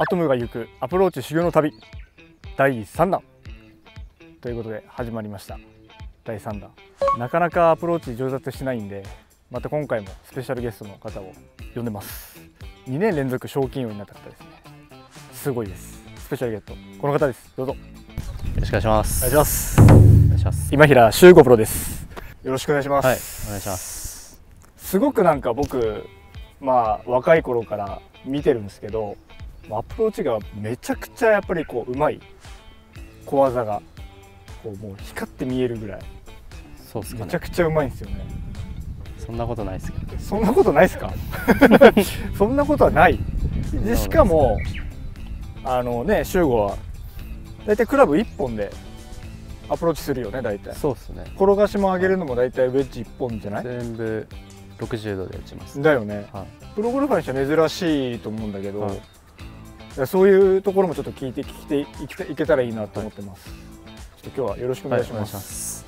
アトムが行くアプローチ修行の旅第3弾。ということで始まりました。第3弾。なかなかアプローチ上達しないんでまた今回もスペシャルゲストの方を呼んでます。2年連続賞金王になった方ですね。すごいです。スペシャルゲストこの方です。どうぞ。よろしくお願いします。お願いします。お願いします。今平修吾プロです。よろしくお願いします、はい、お願いします。すごくなんか僕まあ若い頃から見てるんですけどアプローチがめちゃくちゃやっぱりこう上手い。小技が。こうもう光って見えるぐらい。そうっすかね。めちゃ。くちゃ上手いんですよね。そんなことないですけど。そんなことないですか？そんなことはない。でしかもあのね修吾は大体クラブ1本でアプローチするよね大体。そうっすね。転がしも上げるのも大体ウェッジ1本じゃない？全部60度で打ちます。だよね。はい。プロゴルファーにしては珍しいと思うんだけど、はいそういうところもちょっと聞いて聞いていけたらいいなと思ってます、ちょっと今日はよろしくお願いします,、す。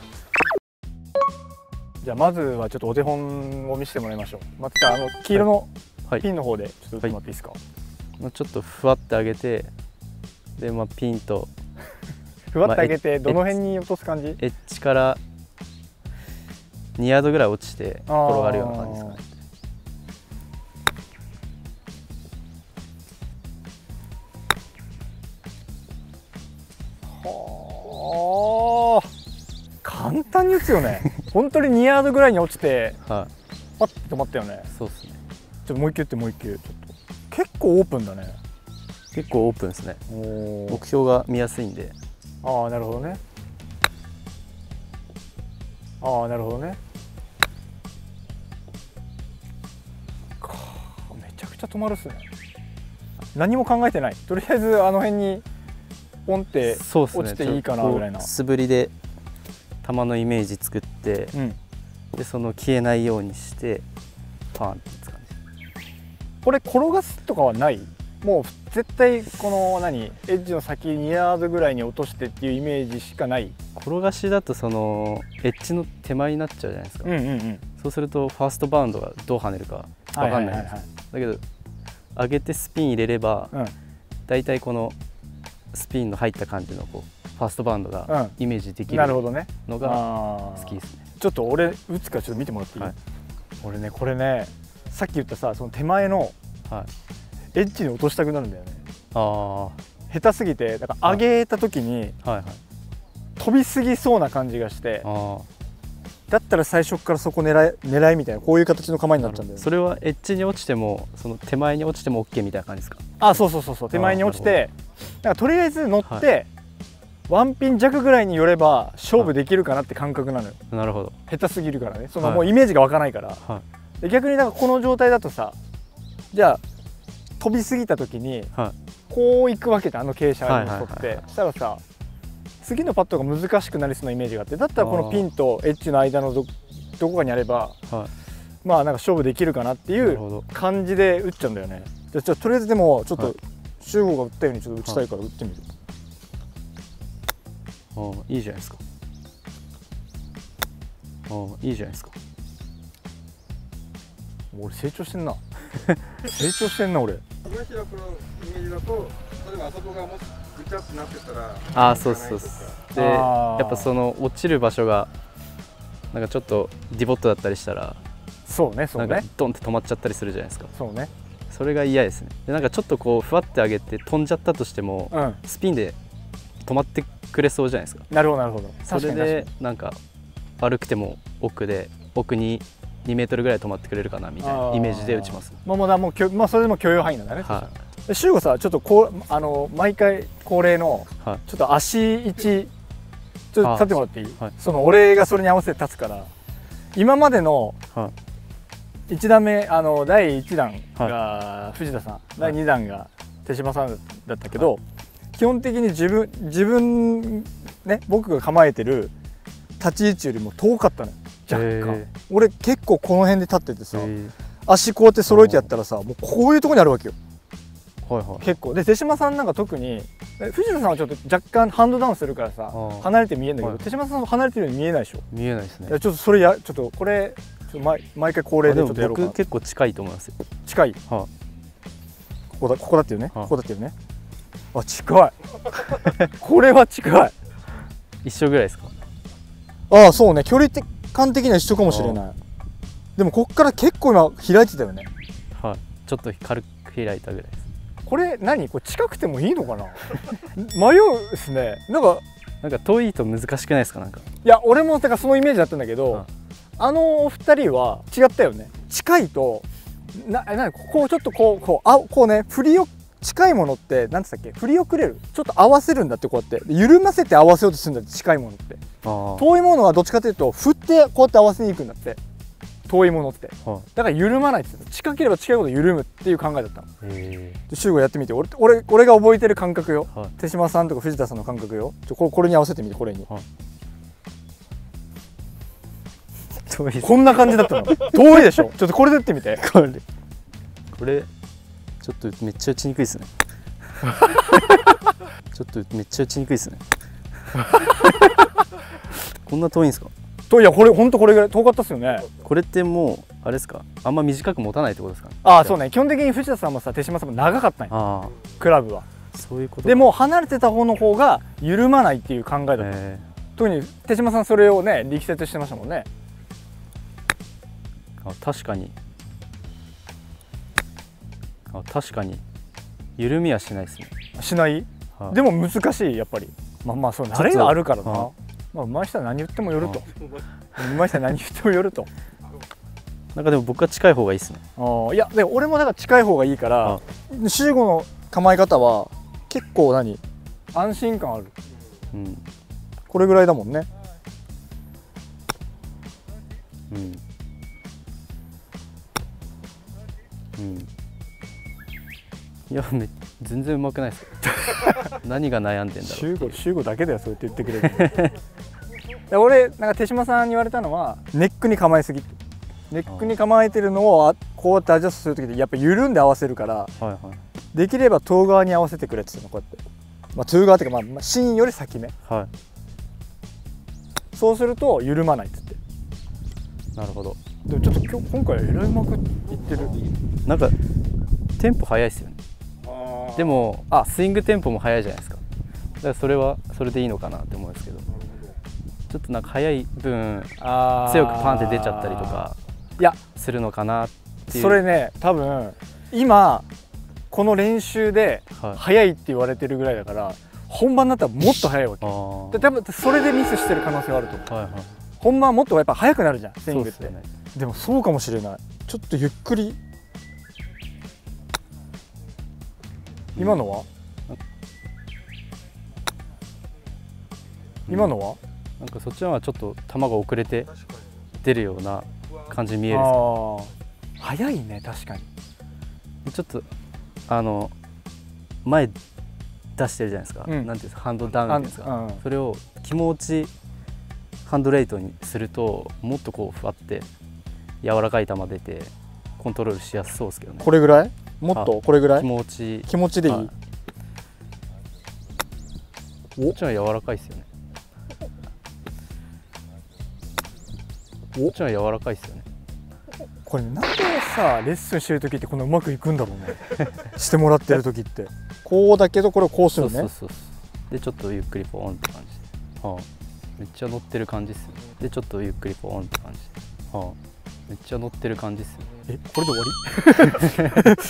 じゃあまずはちょっとお手本を見せてもらいましょう。またあの黄色のはい。ピンの方でちょっと打ってもらっていいですか、まあちょっとふわって上げて、でまあピンと。ふわって上げまあてどの辺に落とす感じ？エッジから2ヤードぐらい落ちて転がるような感じですかね。簡単に打つよね 本当に2ヤードぐらいに落ちてはパッて止まったよねい。そうっすね。ちょっともう一球打ってもう一球ちょっと結構オープンだね結構オープンですね。お目標が見やすいんで。ああなるほどねああなるほどねめちゃくちゃ止まるっすね何も考えてないとりあえずあの辺にポンって。落ちていいかなぐらいな素振りで球のイメージ作って。うん。でその消えないようにしてパーンって感じ。これ転がすとかはない？もう絶対この何？エッジの先2ヤードぐらいに落としてっていうイメージしかない？転がしだとそのエッジの手前になっちゃうじゃないですか、んうんうん。そうするとファーストバウンドがどう跳ねるか分かんないんですよだけど上げてスピン入れればうん。だいたいこのスピンの入った感じのこうファーストバウンドがうん。イメージできるなるほどね。のが好きですね。ちょっと俺打つからちょっと見てもらっていい、はい。俺ねこれねさっき言ったさその手前のはい。エッジに落としたくなるんだよね。ああは下手すぎてだから上げた時にい。はい飛びすぎそうな感じがしてあだったら最初からそこ狙い狙いみたいなこういう形の構えにあなっちゃうんだよね。それはエッジに落ちてもその手前に落ちても OK みたいな感じですか？あそうそうそうそう。手前に落ちてだからとりあえず乗って、ワンピン弱ぐらいに寄れば勝負できるかなって感覚なのよ。なるほど。下手すぎるからね。そのはい。もうイメージが湧かないから、はい。で逆にだからこの状態だとさじゃあ飛びすぎた時にはい。こう行くわけじゃんあの傾斜に沿って、はいはいはいはい。そしたらさ次のパットが難しくなりそうなイメージがあってだったらこのピンとエッジの間のどどこかにあればはい。まあなんか勝負できるかなっていう感じで打っちゃうんだよね。じゃあとりあえずでもちょっとはい。集合が打ったようにちょっと打ちたいから打ってみる、ああいいじゃないですか。ああいいじゃないですか。俺成長してんな。成長してんな俺。今平プロのイメージだと例えばあそこがもしぐちゃってなってたらああそうそうそうでやっぱその落ちる場所がなんかちょっとディボットだったりしたらそうねそうなんかねドンって止まっちゃったりするじゃないですか。そうね。それが嫌ですね。でなんかちょっとこうふわって上げて飛んじゃったとしてもうん。スピンで止まってくれそうじゃないですか。なるほどなるほど。それでなんか悪くても奥で奥に2メートルぐらい止まってくれるかなみたいなイメージで打ちます。まあもうだもうきょまあそれでも許容範囲なんだねはで修吾さちょっとこうあの毎回恒例のいはい。ちょっと足位置ちょっと立ってもらっていい、はい。その俺がそれに合わせて立つから。今までのは1段目あの第1弾が藤田さん、第2弾が手島さんだったけど、基本的に自分自分ね僕が構えてる立ち位置よりも遠かったのよ若干、俺結構この辺で立っててさ、足こうやって揃えてやったらさもうこういうとこにあるわけよ。はいはい。結構。で手島さんなんか特にえ藤田さんはちょっと若干ハンドダウンするからさー。離れて見えるんだけど、はい。手島さんは離れてるように見えないでしょ？見えないですね。ちょっとそれやちょっとこれちょっと毎毎回恒例でちょっとやろうかな。僕結構近いと思いますよ。近い？はこだここだっていうね。あここだっていうねあ近い。これは近い。一緒ぐらいですか？ああそうね。距離感的には一緒かもしれない。でもこっから結構今開いてたよね。はい。ちょっと軽く開いたぐらいです。これ何？これ近くてもいいのかな？迷うですね。なんかなんか遠いと難しくないですか？なんか。いや俺もだからそのイメージだったんだけど、あのお二人は違ったよね。近いとなえなここをちょっとこうこうあこうね振りを近いものって何つったっけ？振り遅れる。ちょっと合わせるんだってこうやって。緩ませて合わせようとするんだって近いものって。遠いものはどっちかというと振ってこうやって合わせに行くんだって。遠いものって。はい。だから緩まないって近ければ近いほど緩むっていう考えだったの。へで集合やってみて。俺俺俺が覚えてる感覚よ。えはい。手島さんとか藤田さんの感覚よ。ちょこれこれに合わせてみてこれに。遠いこんな感じだったの。遠いでしょ。ちょっとこれで打ってみて。これ。これちょっとめっちゃ打ちにくいですね。ちょっとめっちゃ打ちにくいですね。こんな遠いんですか？といやこれほんとこれぐらい遠かったっすよね。これってもうあれですか？あんま短く持たないってことですか？ああ。そうね。基本的に藤田さんもさ手島さんも長かったんよあクラブは。あそういうことでも離れてた方の方が緩まないっていう考えだった、え特に手島さんそれをね力説してましたもんね。ー、あ確かにあ確かに。緩みはしないですね、しない？はい。でも難しいやっぱり。まあまあそう慣れがあるからな。はまあ上手い人は何言ってもよると。上手い人は何言ってもよると。なんかでも僕は近い方がいいですね。あーいやでも俺もだから近い方がいいからあ集合の構え方は結構何？安心感ある。うん。これぐらいだもんね。うん。うんいやめ全然うまくないですよ。何が悩んでんだろうう。合集合だけだよそうやって言ってくれるで俺なんか手島さんに言われたのはネックに構えすぎネックに構えてるのをあこうやってアジャストする時でやっぱ緩んで合わせるからはいはい。できれば遠側に合わせてくれって言ってたのこうやって。まあ遠側っていうかまあまあ芯より先目はそうすると緩まないって言って。いなるほど。でもちょっと今日今回はえらいうまくいってる。なんかテンポ速いですよねでもあスイングテンポも速いじゃないですか。だからそれはそれでいいのかなって思うんですけど。ちょっとなんか速い分強くパンって出ちゃったりとかいやするのかなっていう。それね多分今この練習ではい。速いって言われてるぐらいだから本番になったらもっと速いわけ。で多分それでミスしてる可能性があると思う。はいはい。本番はもっとやっぱ速くなるじゃんスイングって。ね。でもそうかもしれない。ちょっとゆっくり今のは、今のは？なんかそっちの方がちょっと球が遅れて出るような感じに見えるんですあよー。速いね確かに。ちょっとあの前出してるじゃないですか、うん。なんていうんですか？ハンドダウンっていうんですか、うん。それを気持ちハンドレイトにするともっとこうふわって柔らかい球出てコントロールしやすそうですけどね。これぐらい？もっとこれぐら気い持ち。気持ちでいい、はい。こっちの柔らかいですよね。お？こっちの柔らかいですよね。これなんでさレッスンしてる時ってこんなうまくいくんだろうね。してもらってる時って。こうだけどこれをこうすそるね。うそうそう。でちょっとゆっくりポーンって感じで、はあ、めっちゃ乗ってる感じっすね。でちょっとゆっくりポーンって感じで、はあ、めっちゃ乗ってる感じっすね。えこれで終わり？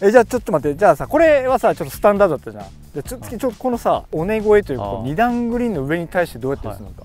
えじゃあちょっと待って。じゃあさこれはさちょっとスタンダードだったじゃん。じゃあちょちょこのさ尾根越えというかあー。2段グリーンの上に対してどうやって打つのか、